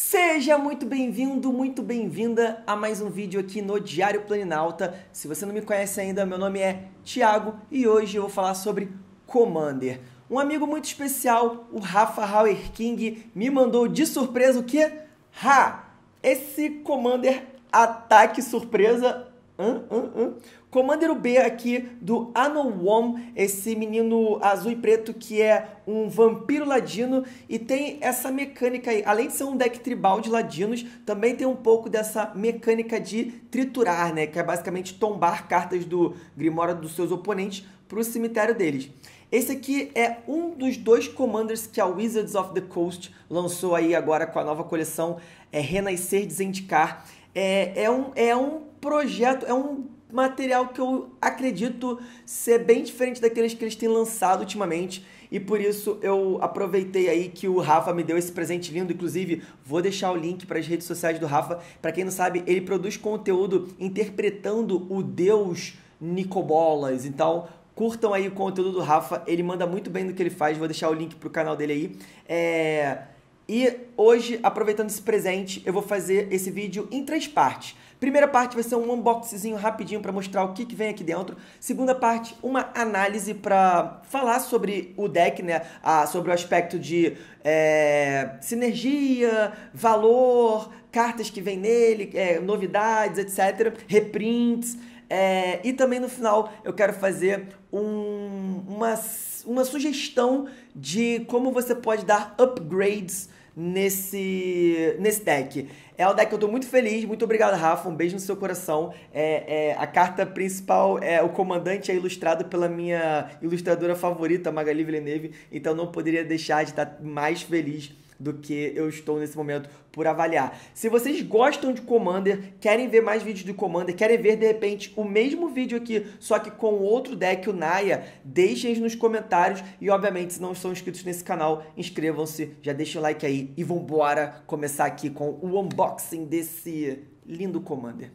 Seja muito bem-vindo, muito bem-vinda a mais um vídeo aqui no Diário Planinauta. Se você não me conhece ainda, meu nome é Thiago e hoje eu vou falar sobre Commander. Um amigo muito especial, o Rafa Hauer King, me mandou de surpresa o que? Ha! Esse Commander ataque surpresa Hã, hã, hã. Commander B aqui do Anowom, esse menino azul e preto que é um vampiro ladino e tem essa mecânica aí. Além de ser um deck tribal de ladinos, também tem um pouco dessa mecânica de triturar, né? Que é basicamente tombar cartas do Grimório dos seus oponentes para o cemitério deles. Esse aqui é um dos dois commanders que a Wizards of the Coast lançou aí agora com a nova coleção é Renascer Desendicar. É, é, um, é um projeto, é um material que eu acredito ser bem diferente daqueles que eles têm lançado ultimamente. E por isso eu aproveitei aí que o Rafa me deu esse presente lindo. Inclusive, vou deixar o link para as redes sociais do Rafa. Para quem não sabe, ele produz conteúdo interpretando o deus Nicobolas. Então, curtam aí o conteúdo do Rafa. Ele manda muito bem no que ele faz. Vou deixar o link pro canal dele aí. É... E hoje, aproveitando esse presente, eu vou fazer esse vídeo em três partes. Primeira parte vai ser um unboxing rapidinho para mostrar o que, que vem aqui dentro. Segunda parte, uma análise para falar sobre o deck, né? Ah, sobre o aspecto de é, sinergia, valor, cartas que vem nele, é, novidades, etc. Reprints. É, e também no final eu quero fazer um, uma, uma sugestão de como você pode dar upgrades nesse, nesse deck. É um deck que eu tô muito feliz. Muito obrigado, Rafa. Um beijo no seu coração. É, é, a carta principal é o comandante é ilustrado pela minha ilustradora favorita, Magali Villeneuve. Então não poderia deixar de estar mais feliz do que eu estou nesse momento por avaliar. Se vocês gostam de Commander, querem ver mais vídeos do Commander, querem ver de repente o mesmo vídeo aqui, só que com outro deck, o Naya, deixem nos comentários e obviamente se não estão inscritos nesse canal, inscrevam-se, já deixem o like aí e vambora começar aqui com o unboxing desse lindo Commander.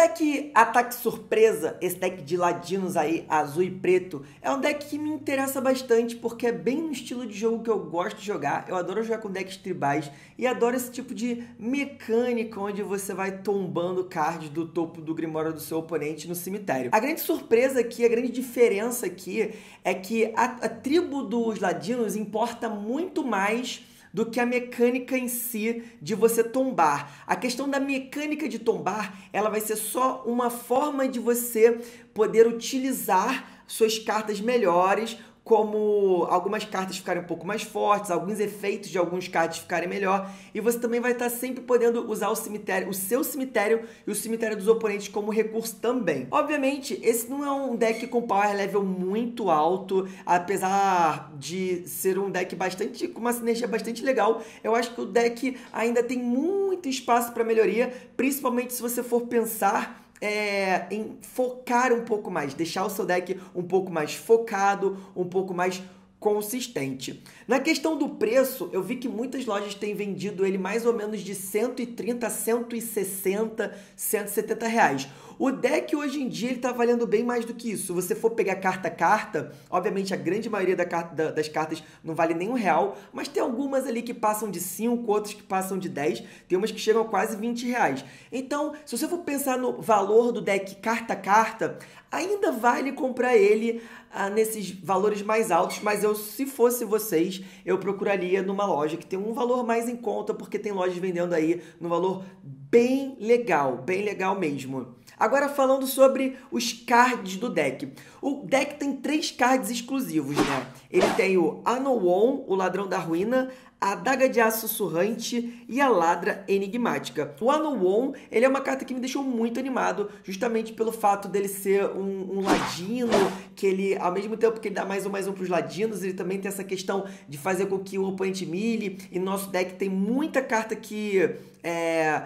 Deck Ataque Surpresa, esse deck de ladinos aí, azul e preto, é um deck que me interessa bastante porque é bem no estilo de jogo que eu gosto de jogar. Eu adoro jogar com decks tribais e adoro esse tipo de mecânica onde você vai tombando cards do topo do Grimório do seu oponente no cemitério. A grande surpresa aqui, a grande diferença aqui é que a, a tribo dos ladinos importa muito mais do que a mecânica em si de você tombar. A questão da mecânica de tombar, ela vai ser só uma forma de você poder utilizar suas cartas melhores como algumas cartas ficarem um pouco mais fortes, alguns efeitos de alguns cards ficarem melhor, e você também vai estar sempre podendo usar o cemitério, o seu cemitério e o cemitério dos oponentes como recurso também. Obviamente, esse não é um deck com power level muito alto, apesar de ser um deck bastante com uma sinergia bastante legal. Eu acho que o deck ainda tem muito espaço para melhoria, principalmente se você for pensar é, em focar um pouco mais, deixar o seu deck um pouco mais focado, um pouco mais consistente. Na questão do preço, eu vi que muitas lojas têm vendido ele mais ou menos de 130, 160, 170 reais. O deck hoje em dia ele tá valendo bem mais do que isso. Se você for pegar carta a carta, obviamente a grande maioria da, da, das cartas não vale nem um real, mas tem algumas ali que passam de 5, outras que passam de 10, tem umas que chegam a quase 20 reais. Então, se você for pensar no valor do deck carta a carta, ainda vale comprar ele ah, nesses valores mais altos, mas eu, se fosse vocês, eu procuraria numa loja que tem um valor mais em conta, porque tem lojas vendendo aí no valor bem legal, bem legal mesmo. Agora falando sobre os cards do deck. O deck tem três cards exclusivos, né? Ele tem o Anowon, o Ladrão da Ruína, a Daga de Aço Sussurrante e a Ladra Enigmática. O Anowon, ele é uma carta que me deixou muito animado, justamente pelo fato dele ser um, um ladino, que ele, ao mesmo tempo que ele dá mais um mais um para os ladinos, ele também tem essa questão de fazer com que o oponente mile, e nosso deck tem muita carta que é,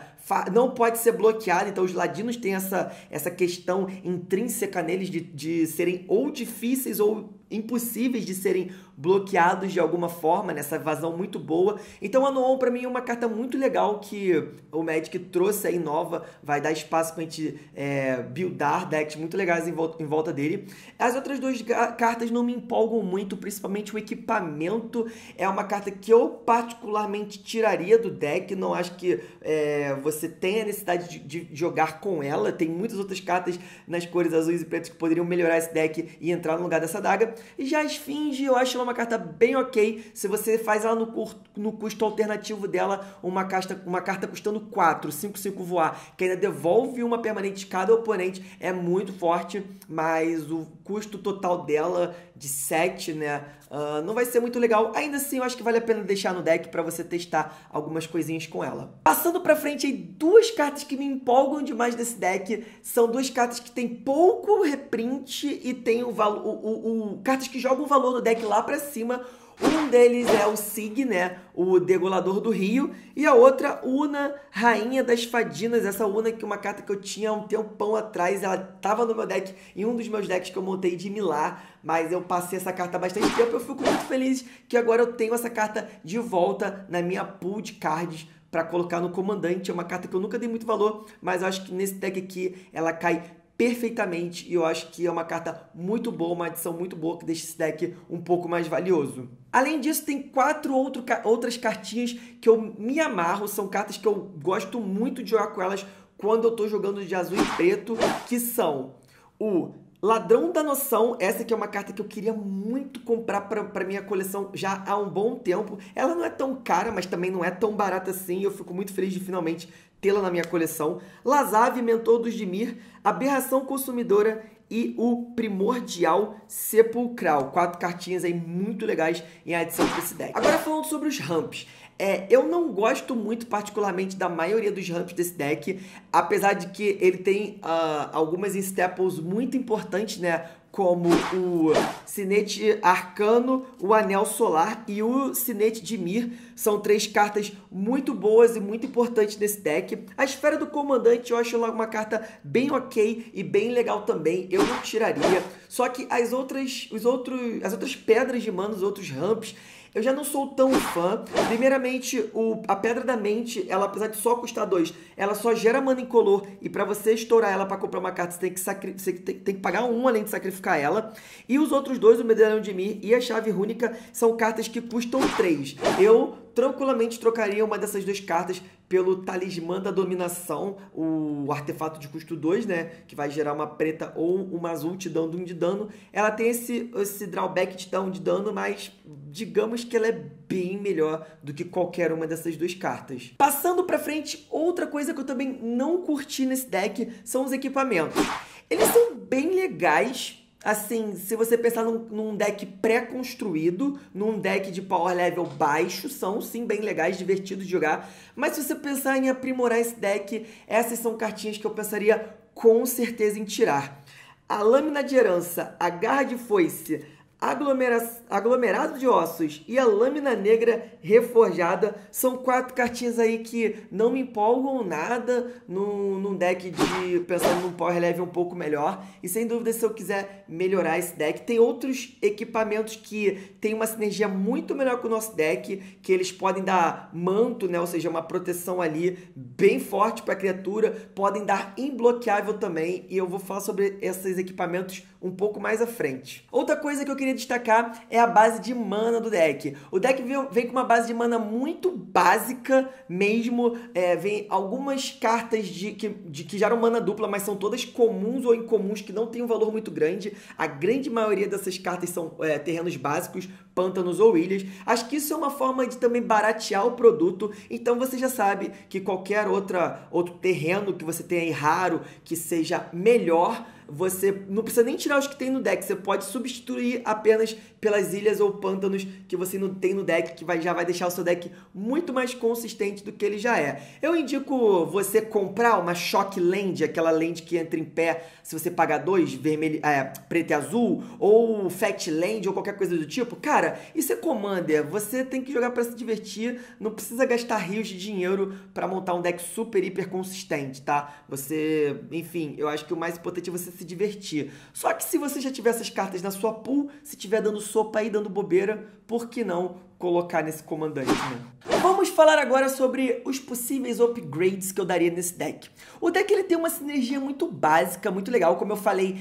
não pode ser bloqueada, então os ladinos têm essa, essa questão intrínseca neles de, de serem ou difíceis ou impossíveis de serem bloqueados de alguma forma, nessa vazão muito boa. Então a Noon para mim é uma carta muito legal que o Magic trouxe aí nova, vai dar espaço para a gente é, buildar decks muito legais em volta, em volta dele. As outras duas cartas não me empolgam muito, principalmente o equipamento é uma carta que eu particularmente tiraria do deck, não acho que é, você tenha necessidade de, de jogar com ela, tem muitas outras cartas nas cores azuis e pretas que poderiam melhorar esse deck e entrar no lugar dessa daga. E já a Esfinge, eu acho uma carta bem ok. Se você faz ela no, curto, no custo alternativo dela, uma, casta, uma carta custando 4, 5, 5 voar, que ainda devolve uma permanente de cada oponente, é muito forte, mas o custo total dela de 7, né? Uh, não vai ser muito legal. Ainda assim, eu acho que vale a pena deixar no deck para você testar algumas coisinhas com ela. Passando para frente aí, duas cartas que me empolgam demais desse deck. São duas cartas que tem pouco reprint e tem o valor, o, o, o, cartas que jogam o valor do deck lá para cima um deles é o Sig, né? O Degolador do Rio. E a outra, Una, Rainha das Fadinas. Essa Una que é uma carta que eu tinha um tempão atrás. Ela tava no meu deck, em um dos meus decks que eu montei de Milar. Mas eu passei essa carta há bastante tempo. Eu fico muito feliz que agora eu tenho essa carta de volta na minha pool de cards para colocar no comandante. É uma carta que eu nunca dei muito valor, mas eu acho que nesse deck aqui ela cai perfeitamente e eu acho que é uma carta muito boa, uma adição muito boa que deixa esse deck um pouco mais valioso. Além disso, tem quatro outro, outras cartinhas que eu me amarro, são cartas que eu gosto muito de jogar com elas quando eu tô jogando de azul e preto, que são o Ladrão da Noção, essa aqui é uma carta que eu queria muito comprar para minha coleção já há um bom tempo. Ela não é tão cara, mas também não é tão barata assim. Eu fico muito feliz de finalmente tê-la na minha coleção. Lazave, Mentor dos Dimir, Aberração Consumidora e o Primordial Sepulcral. Quatro cartinhas aí muito legais em adição para esse deck. Agora falando sobre os ramps. É, eu não gosto muito particularmente da maioria dos ramps desse deck, apesar de que ele tem uh, algumas staples muito importantes, né? Como o Sinete Arcano, o Anel Solar e o Sinete de Mir. São três cartas muito boas e muito importantes nesse deck. A Esfera do Comandante eu acho uma carta bem ok e bem legal também. Eu não tiraria. Só que as outras, os outros, as outras pedras de mana, os outros ramps, eu já não sou tão fã. Primeiramente, o, a Pedra da Mente, ela apesar de só custar dois, ela só gera mana incolor e para você estourar ela para comprar uma carta, você tem que, sacri você tem, tem, que pagar um além de sacrificar ela. E os outros dois, o Medalhão de Mir e a Chave Rúnica, são cartas que custam três. Eu tranquilamente trocaria uma dessas duas cartas pelo Talismã da Dominação, o artefato de custo 2, né? Que vai gerar uma preta ou uma azul te dando um de dano. Ela tem esse, esse drawback de dar um de dano, mas digamos que ela é bem melhor do que qualquer uma dessas duas cartas. Passando pra frente, outra coisa que eu também não curti nesse deck são os equipamentos. Eles são bem legais, assim, se você pensar num, num deck pré-construído, num deck de power level baixo, são sim bem legais, divertidos de jogar. Mas se você pensar em aprimorar esse deck, essas são cartinhas que eu pensaria com certeza em tirar. A Lâmina de Herança, a Garra de Foice, aglomerado de ossos e a lâmina negra reforjada. São quatro cartinhas aí que não me empolgam nada num, num deck de pensando num power level um pouco melhor. E sem dúvida se eu quiser melhorar esse deck tem outros equipamentos que tem uma sinergia muito melhor com o nosso deck que eles podem dar manto né? Ou seja uma proteção ali bem forte para a criatura. Podem dar imbloqueável também. E eu vou falar sobre esses equipamentos um pouco mais à frente. Outra coisa que eu queria destacar é a base de mana do deck. O deck vem, vem com uma base de mana muito básica mesmo. É, vem algumas cartas de que, de que geram mana dupla, mas são todas comuns ou incomuns que não têm um valor muito grande. A grande maioria dessas cartas são é, terrenos básicos, pântanos ou ilhas. Acho que isso é uma forma de também baratear o produto. Então você já sabe que qualquer outra, outro terreno que você tenha aí raro, que seja melhor você não precisa nem tirar os que tem no deck, você pode substituir apenas pelas ilhas ou pântanos que você não tem no deck, que vai, já vai deixar o seu deck muito mais consistente do que ele já é. Eu indico você comprar uma Shock Land, aquela land que entra em pé se você pagar dois, vermelho, é, preto e azul, ou Fat Land, ou qualquer coisa do tipo. Cara, isso é Commander, você tem que jogar para se divertir, não precisa gastar rios de dinheiro para montar um deck super, hiper consistente, tá? Você, enfim, eu acho que o mais importante é você se divertir. Só que se você já tiver essas cartas na sua pool, se tiver dando sopa aí, dando bobeira, por que não colocar nesse comandante, né? Vamos falar agora sobre os possíveis upgrades que eu daria nesse deck. O deck ele tem uma sinergia muito básica, muito legal. Como eu falei,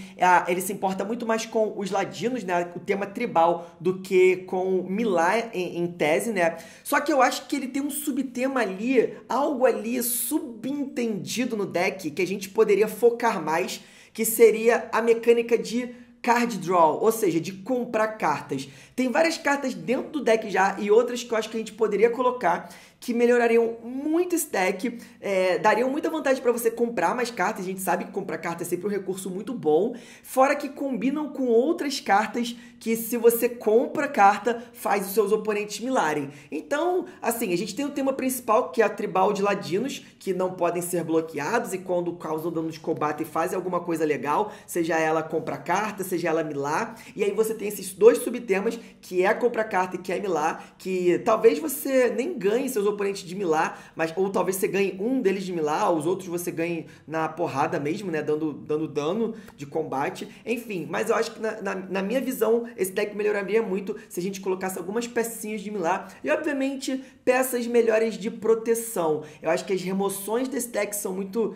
ele se importa muito mais com os ladinos, né? O tema tribal, do que com Milá em, em tese, né? Só que eu acho que ele tem um subtema ali, algo ali subentendido no deck que a gente poderia focar mais que seria a mecânica de card draw, ou seja, de comprar cartas. Tem várias cartas dentro do deck já e outras que eu acho que a gente poderia colocar que melhorariam muito esse deck, é, dariam muita vantagem para você comprar mais cartas. A gente sabe que comprar cartas é sempre um recurso muito bom, fora que combinam com outras cartas que se você compra carta, faz os seus oponentes milarem. Então, assim, a gente tem o tema principal que é a tribal de ladinos, que não podem ser bloqueados e quando causam dano de combate fazem alguma coisa legal, seja ela comprar carta, seja ela milar. E aí você tem esses dois subtemas, que é comprar carta e que é milar, que talvez você nem ganhe seus oponentes de milar, mas ou talvez você ganhe um deles de milar, os outros você ganhe na porrada mesmo, né? Dando, dando dano de combate. Enfim, mas eu acho que na, na, na minha visão, esse deck melhoraria muito se a gente colocasse algumas pecinhas de milar e, obviamente, peças melhores de proteção. Eu acho que as remoções desse deck são muito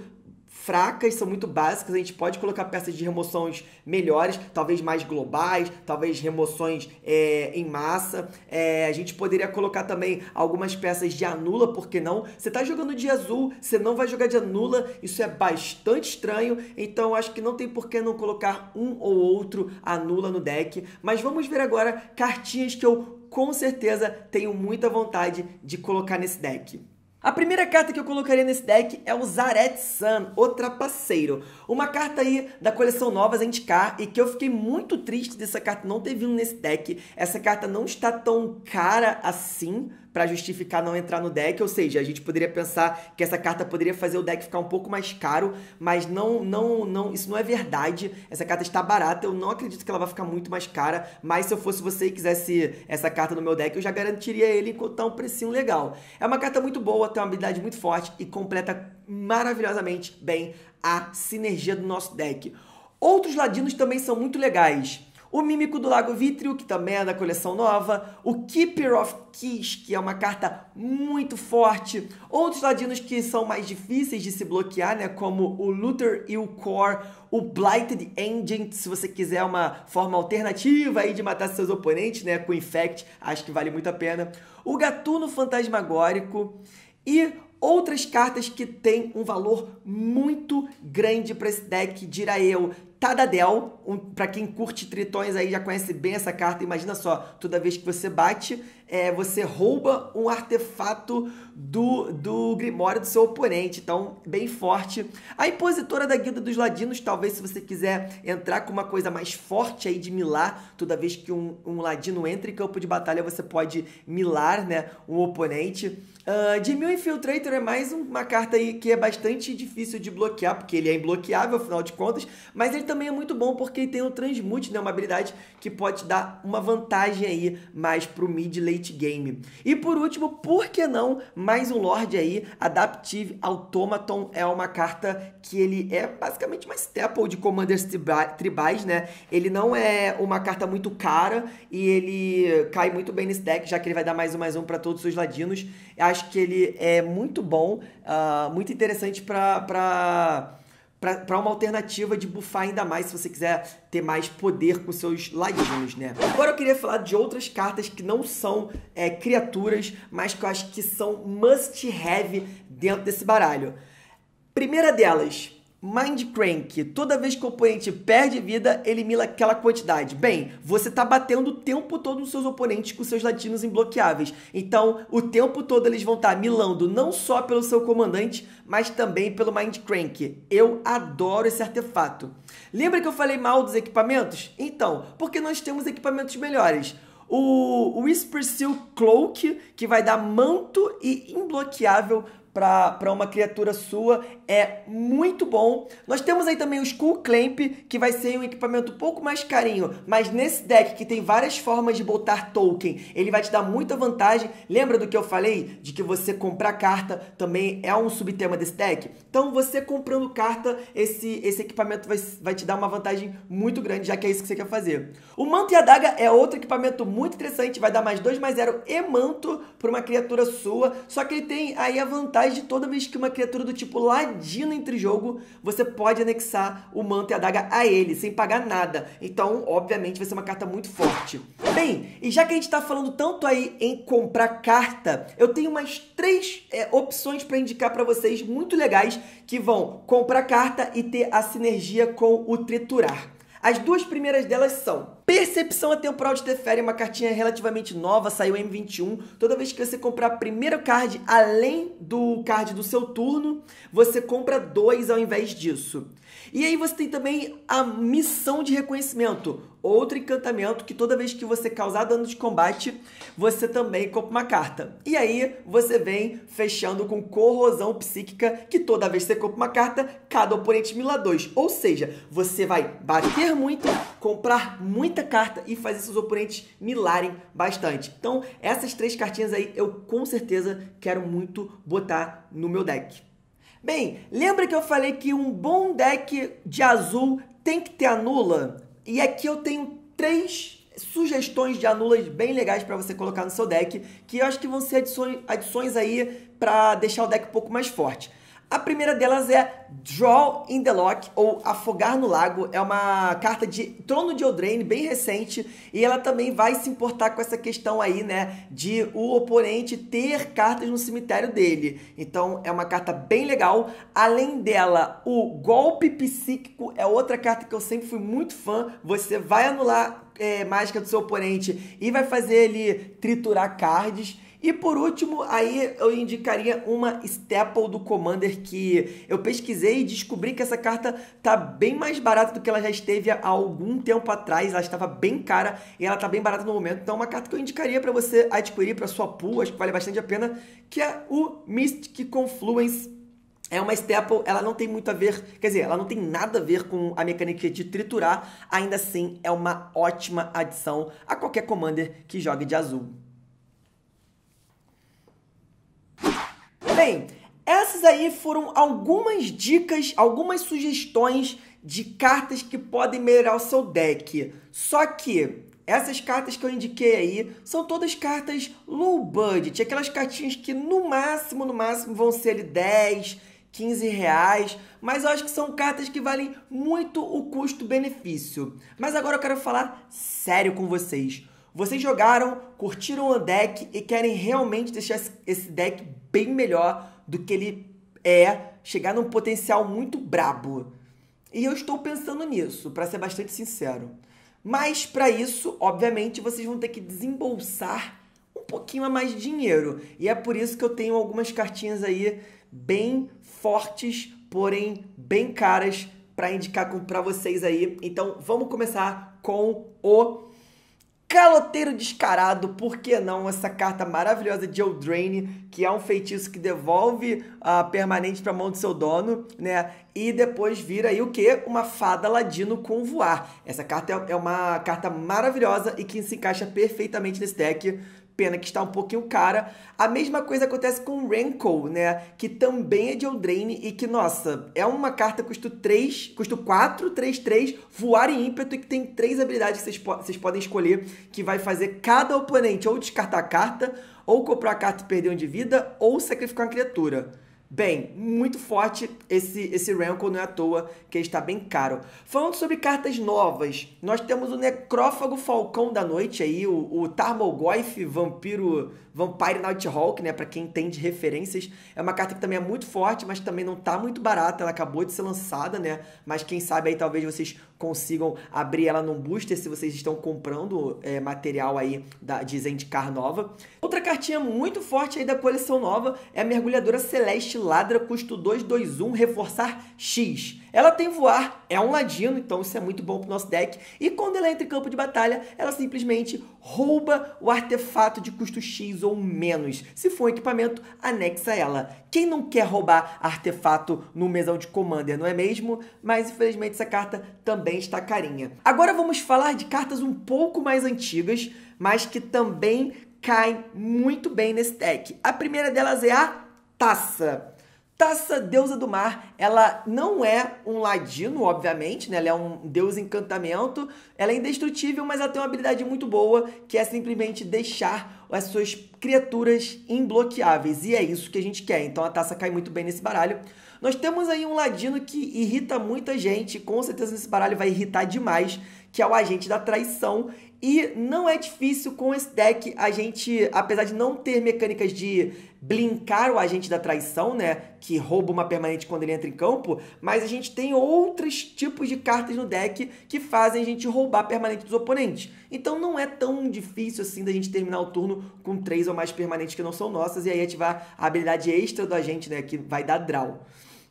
fracas, são muito básicas. A gente pode colocar peças de remoções melhores, talvez mais globais, talvez remoções é, em massa. É, a gente poderia colocar também algumas peças de anula, por que não? Você está jogando de azul, você não vai jogar de anula, isso é bastante estranho, então acho que não tem por que não colocar um ou outro anula no deck. Mas vamos ver agora cartinhas que eu com certeza tenho muita vontade de colocar nesse deck. A primeira carta que eu colocaria nesse deck é o Zaret Sun, o Trapaceiro. Uma carta aí da coleção Novas Anticar e que eu fiquei muito triste dessa carta não ter vindo nesse deck. Essa carta não está tão cara assim para justificar não entrar no deck, ou seja, a gente poderia pensar que essa carta poderia fazer o deck ficar um pouco mais caro, mas não, não, não, isso não é verdade. Essa carta está barata, eu não acredito que ela vai ficar muito mais cara, mas se eu fosse você e quisesse essa carta no meu deck, eu já garantiria ele enquanto tá um precinho legal. É uma carta muito boa, tem uma habilidade muito forte e completa maravilhosamente bem a sinergia do nosso deck. Outros ladinos também são muito legais. O Mímico do Lago Vítreo, que também é da coleção nova, o Keeper of Keys, que é uma carta muito forte, outros ladinos que são mais difíceis de se bloquear, né, como o Luther e o Core, o Blighted Agent, se você quiser uma forma alternativa aí de matar seus oponentes, né, com Infect, acho que vale muito a pena, o Gatuno Fantasmagórico e outras cartas que têm um valor muito grande para esse deck, dirá eu. Tadadel, um, para quem curte tritões aí já conhece bem essa carta, imagina só, toda vez que você bate, é, você rouba um artefato do, do Grimório do seu oponente, então bem forte. A impositora da Guilda dos Ladinos, talvez se você quiser entrar com uma coisa mais forte aí de milar, toda vez que um, um ladino entra em campo de batalha, você pode milar né, um oponente. Uh, de Mil Infiltrator é mais uma carta aí que é bastante difícil de bloquear, porque ele é imbloqueável, afinal de contas, mas ele também é muito bom porque tem o Transmute, né, uma habilidade que pode dar uma vantagem aí mais pro mid late game. E por último, por que não, mais um Lorde aí, Adaptive Automaton é uma carta que ele é basicamente uma staple de Commanders tribais, né? Ele não é uma carta muito cara e ele cai muito bem nesse deck, já que ele vai dar mais um mais um para todos os ladinos. Acho que ele é muito bom, uh, muito interessante para para uma alternativa de buffar ainda mais se você quiser ter mais poder com seus ladinos, né? Agora eu queria falar de outras cartas que não são é, criaturas, mas que eu acho que são must have dentro desse baralho. Primeira delas, Mind Crank, toda vez que o oponente perde vida, elimina aquela quantidade. Bem, você está batendo o tempo todo nos seus oponentes com seus latinos imbloqueáveis. Então, o tempo todo eles vão estar tá milando não só pelo seu comandante, mas também pelo Mind Crank. Eu adoro esse artefato. Lembra que eu falei mal dos equipamentos? Então, porque nós temos equipamentos melhores. O Whisper Seal Cloak, que vai dar manto e imbloqueável para uma criatura sua é muito bom. Nós temos aí também o Skull Clamp, que vai ser um equipamento um pouco mais carinho, mas nesse deck que tem várias formas de botar token, ele vai te dar muita vantagem. Lembra do que eu falei? De que você comprar carta também é um subtema desse deck? Então você comprando carta, esse, esse equipamento vai, vai te dar uma vantagem muito grande, já que é isso que você quer fazer. O Manto e a Daga é outro equipamento muito interessante, vai dar mais 2 mais 0 e manto para uma criatura sua, só que ele tem aí a vantagem de toda vez que uma criatura do tipo ladino entre jogo, você pode anexar o manto e a daga a ele, sem pagar nada. Então, obviamente, vai ser uma carta muito forte. Bem, e já que a gente está falando tanto aí em comprar carta, eu tenho mais três é, opções para indicar para vocês muito legais que vão comprar carta e ter a sinergia com o triturar. As duas primeiras delas são Percepção Atemporal de Teferi, uma cartinha relativamente nova, saiu M21. Toda vez que você comprar primeiro card, além do card do seu turno, você compra dois ao invés disso. E aí você tem também a missão de reconhecimento, outro encantamento que toda vez que você causar dano de combate, você também compra uma carta. E aí você vem fechando com corrosão psíquica, que toda vez que você compra uma carta, cada oponente mila dois. Ou seja, você vai bater muito, comprar muita carta e fazer seus oponentes milarem bastante. Então, essas três cartinhas aí eu com certeza quero muito botar no meu deck. Bem, lembra que eu falei que um bom deck de azul tem que ter anula? E aqui eu tenho três sugestões de anulas bem legais para você colocar no seu deck, que eu acho que vão ser adições, adições aí para deixar o deck um pouco mais forte. A primeira delas é Draw in the Lock, ou Afogar no Lago. É uma carta de Trono de Eldraine, bem recente, e ela também vai se importar com essa questão aí, né, de o oponente ter cartas no cemitério dele. Então, é uma carta bem legal. Além dela, o Golpe Psíquico é outra carta que eu sempre fui muito fã. Você vai anular é, mágica do seu oponente e vai fazer ele triturar cards. E por último, aí eu indicaria uma Staple do Commander que eu pesquisei e descobri que essa carta tá bem mais barata do que ela já esteve há algum tempo atrás. Ela estava bem cara e ela tá bem barata no momento. Então é uma carta que eu indicaria para você adquirir para sua pool, acho que vale bastante a pena, que é o Mystic Confluence é uma staple, ela não tem muito a ver, quer dizer, ela não tem nada a ver com a mecânica de triturar, ainda assim é uma ótima adição a qualquer commander que jogue de azul. Bem, essas aí foram algumas dicas, algumas sugestões de cartas que podem melhorar o seu deck. Só que essas cartas que eu indiquei aí são todas cartas low budget, aquelas cartinhas que no máximo, no máximo vão ser ali 10, 15 reais, mas eu acho que são cartas que valem muito o custo-benefício. Mas agora eu quero falar sério com vocês. Vocês jogaram, curtiram o deck e querem realmente deixar esse deck bem melhor do que ele é, chegar num potencial muito brabo. E eu estou pensando nisso, para ser bastante sincero. Mas para isso, obviamente, vocês vão ter que desembolsar um pouquinho a mais de dinheiro. E é por isso que eu tenho algumas cartinhas aí bem fortes, porém bem caras para indicar para vocês aí. Então, vamos começar com o Caloteiro Descarado, por que não? Essa carta maravilhosa de Eldraine, que é um feitiço que devolve a uh, permanente para a mão do seu dono, né? E depois vira aí o que? Uma fada ladino com voar. Essa carta é, é uma carta maravilhosa e que se encaixa perfeitamente nesse deck Pena que está um pouquinho cara. A mesma coisa acontece com Rankle, né? Que também é de Eldraine e que, nossa, é uma carta custo 3, custo 4, 3, 3, voar em ímpeto e que tem três habilidades que vocês, po vocês podem escolher que vai fazer cada oponente ou descartar a carta, ou comprar a carta e perder um de vida, ou sacrificar uma criatura. Bem, muito forte esse, esse Rankle, não é à toa que ele está bem caro. Falando sobre cartas novas, nós temos o Necrófago Falcão da Noite aí, o, o Tarmogoyf Vampiro Vampire Nighthawk, né, para quem entende referências. É uma carta que também é muito forte, mas também não tá muito barata, ela acabou de ser lançada, né, mas quem sabe aí talvez vocês consigam abrir ela num booster se vocês estão comprando é, material aí da, de Zendikar nova. Outra cartinha muito forte aí da coleção nova é a Mergulhadora Celeste Ladra, custo 221, reforçar X. Ela tem voar, é um ladino, então isso é muito bom pro nosso deck. E quando ela entra em campo de batalha, ela simplesmente rouba o artefato de custo X ou menos. Se for um equipamento, anexa ela. Quem não quer roubar artefato no mesão de Commander, não é mesmo? Mas infelizmente essa carta também está carinha. Agora vamos falar de cartas um pouco mais antigas, mas que também caem muito bem nesse deck. A primeira delas é a Taça. Taça, deusa do mar, ela não é um ladino, obviamente, né? Ela é um deus encantamento. Ela é indestrutível, mas ela tem uma habilidade muito boa, que é simplesmente deixar as suas criaturas imbloqueáveis. E é isso que a gente quer. Então a taça cai muito bem nesse baralho. Nós temos aí um ladino que irrita muita gente, com certeza nesse baralho vai irritar demais, que é o agente da traição. E não é difícil com esse deck a gente, apesar de não ter mecânicas de blinkar o agente da traição, né, que rouba uma permanente quando ele entra em campo, mas a gente tem outros tipos de cartas no deck que fazem a gente roubar permanente dos oponentes. Então não é tão difícil assim da gente terminar o turno com três ou mais permanentes que não são nossas e aí ativar a habilidade extra do agente, né, que vai dar draw.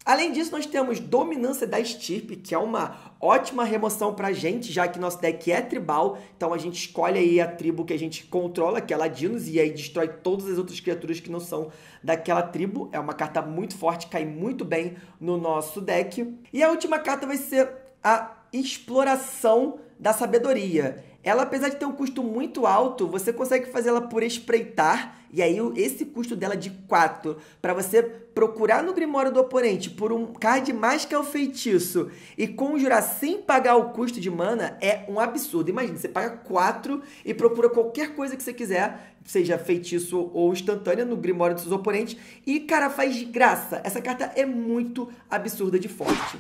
Além disso, nós temos Dominância da Estirpe, que é uma ótima remoção pra gente, já que nosso deck é tribal, então a gente escolhe aí a tribo que a gente controla, que é Ladinos, e aí destrói todas as outras criaturas que não são daquela tribo. É uma carta muito forte, cai muito bem no nosso deck. E a última carta vai ser a Exploração da Sabedoria. Ela, apesar de ter um custo muito alto, você consegue fazer ela por espreitar, e aí esse custo dela de 4, para você procurar no Grimório do oponente por um card mais que é o feitiço e conjurar sem pagar o custo de mana, é um absurdo. Imagina, você paga 4 e procura qualquer coisa que você quiser, seja feitiço ou instantânea, no Grimório dos seus oponentes, e, cara, faz de graça. Essa carta é muito absurda de forte.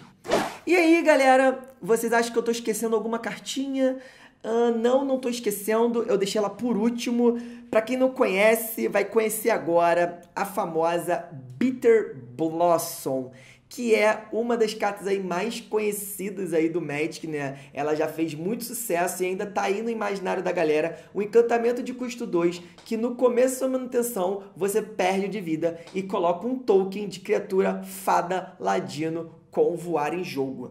E aí, galera, vocês acham que eu tô esquecendo alguma cartinha? Ah, não, não estou esquecendo, eu deixei ela por último. Para quem não conhece, vai conhecer agora a famosa Bitter Blossom, que é uma das cartas aí mais conhecidas aí do Magic, né? Ela já fez muito sucesso e ainda tá aí no imaginário da galera. O encantamento de custo 2, que no começo da manutenção você perde de vida e coloca um token de criatura fada ladino com voar em jogo.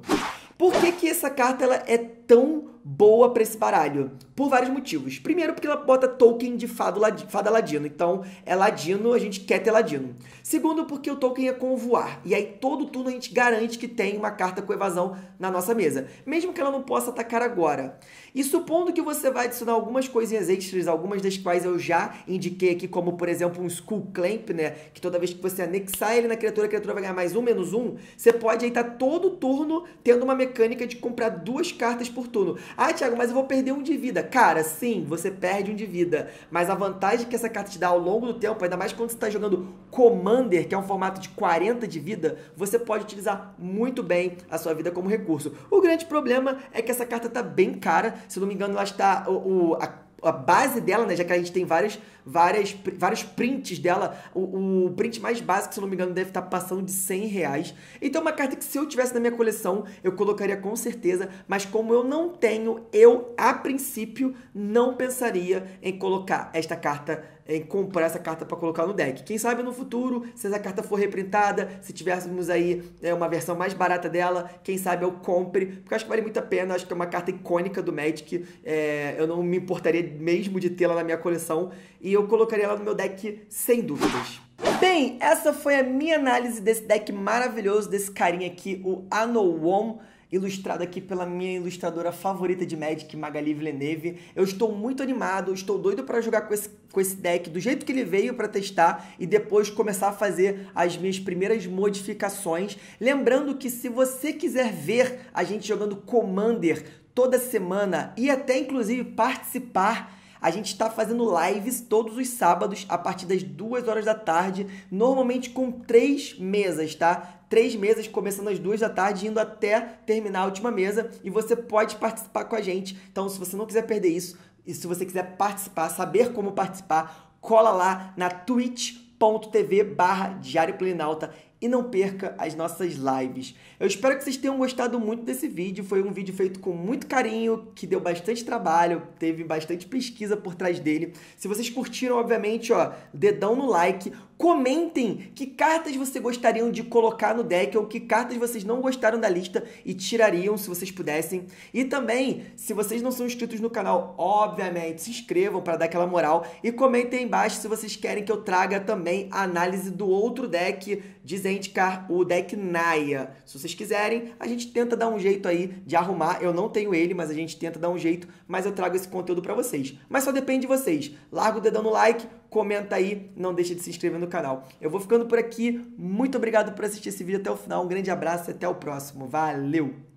Por que, que essa carta ela é tão boa para esse baralho? Por vários motivos. Primeiro, porque ela bota token de fado, fada ladino. Então, é ladino, a gente quer ter ladino. Segundo, porque o token é com voar. E aí, todo turno a gente garante que tem uma carta com evasão na nossa mesa. Mesmo que ela não possa atacar agora. E supondo que você vai adicionar algumas coisinhas extras, algumas das quais eu já indiquei aqui, como por exemplo um Skull Clamp, né? Que toda vez que você anexar ele na criatura, a criatura vai ganhar mais um, menos um. Você pode aí estar tá todo turno tendo uma mecânica de comprar duas cartas por turno. Ah, Thiago, mas eu vou perder um de vida. Cara, sim, você perde um de vida. Mas a vantagem que essa carta te dá ao longo do tempo, ainda mais quando você está jogando Commander, que é um formato de 40 de vida, você pode utilizar muito bem a sua vida como recurso. O grande problema é que essa carta tá bem cara. Se não me engano, ela está. O, o a a base dela, né, já que a gente tem várias, várias, vários prints dela, o, o, print mais básico, se não me engano, deve estar passando de 100 reais. Então, uma carta que se eu tivesse na minha coleção, eu colocaria com certeza, mas como eu não tenho, eu, a princípio, não pensaria em colocar esta carta em comprar essa carta para colocar no deck. Quem sabe no futuro, se essa carta for reprintada, se tivéssemos aí é, uma versão mais barata dela, quem sabe eu compre, porque eu acho que vale muito a pena, acho que é uma carta icônica do Magic, é, eu não me importaria mesmo de tê-la na minha coleção, e eu colocaria ela no meu deck sem dúvidas. Bem, essa foi a minha análise desse deck maravilhoso, desse carinha aqui, o Anowon, ilustrado aqui pela minha ilustradora favorita de Magic, Magali Villeneuve. Eu estou muito animado, estou doido para jogar com esse, com esse deck do jeito que ele veio para testar e depois começar a fazer as minhas primeiras modificações. Lembrando que se você quiser ver a gente jogando Commander toda semana e até inclusive participar a gente está fazendo lives todos os sábados a partir das duas horas da tarde, normalmente com três mesas, tá? Três mesas começando às duas da tarde, indo até terminar a última mesa e você pode participar com a gente. Então, se você não quiser perder isso e se você quiser participar, saber como participar, cola lá na twitch.tv barra Diário Planalta e não perca as nossas lives. Eu espero que vocês tenham gostado muito desse vídeo. Foi um vídeo feito com muito carinho, que deu bastante trabalho, teve bastante pesquisa por trás dele. Se vocês curtiram, obviamente, ó, dedão no like. Comentem que cartas você gostariam de colocar no deck ou que cartas vocês não gostaram da lista e tirariam se vocês pudessem. E também, se vocês não são inscritos no canal, obviamente, se inscrevam para dar aquela moral e comentem aí embaixo se vocês querem que eu traga também a análise do outro deck de Zendikar, o deck Naya. Se vocês quiserem, a gente tenta dar um jeito aí de arrumar. Eu não tenho ele, mas a gente tenta dar um jeito, mas eu trago esse conteúdo para vocês. Mas só depende de vocês. Larga o dedão no like, comenta aí, não deixa de se inscrever no canal. Eu vou ficando por aqui. Muito obrigado por assistir esse vídeo até o final. Um grande abraço e até o próximo. Valeu!